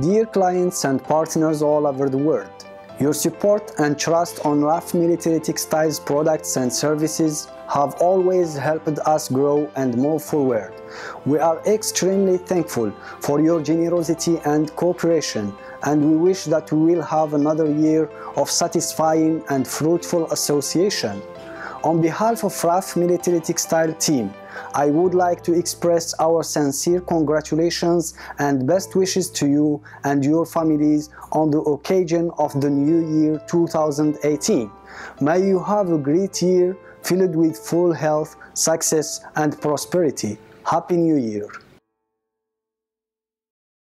Dear clients and partners all over the world, your support and trust on RAFF Military Textiles products and services have always helped us grow and move forward. We are extremely thankful for your generosity and cooperation and we wish that we will have another year of satisfying and fruitful association. On behalf of RAFF Military Textile team, I would like to express our sincere congratulations and best wishes to you and your families on the occasion of the new year 2018. May you have a great year filled with full health, success and prosperity. Happy New Year!